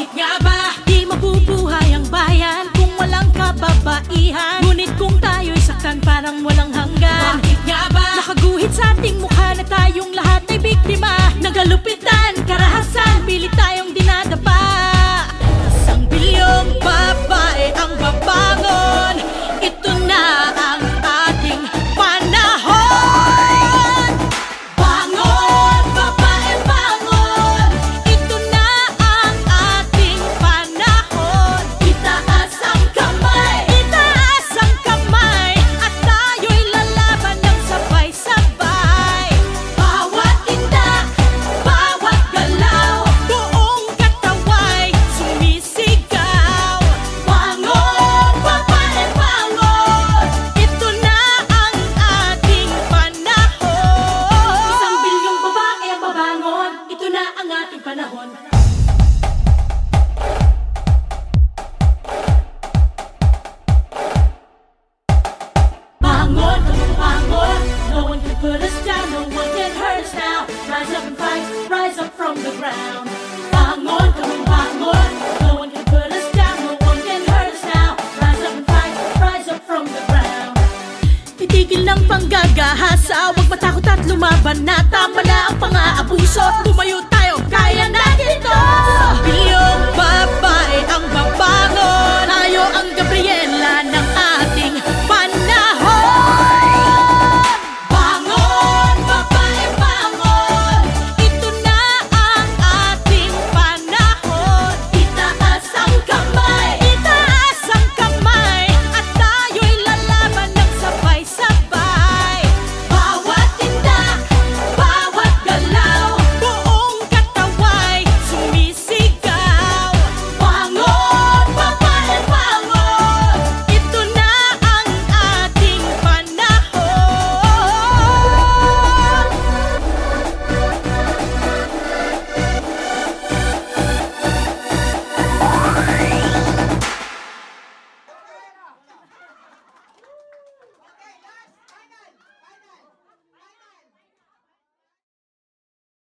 Bakit nga ba di mabubuhay ang bayan kung walang kababaihan? Ngunit kung tayo'y saktan parang walang hanggan Bakit nga ba nakaguhit sa ating mukha na tayong lahat ay biktima ng kalupitan, ang ating panahon. Bangon, bangon. No one can put us down, no one can hurt us now. Rise up and fight, rise up from the ground. Bangon, bangon. No one can put us down, no one can hurt us now. Rise up and fight, rise up from the ground. Titigil ng panggagahasa. Huwag matakot at lumaban na. Tama na ang pang-aabuso. Tumayo Oh.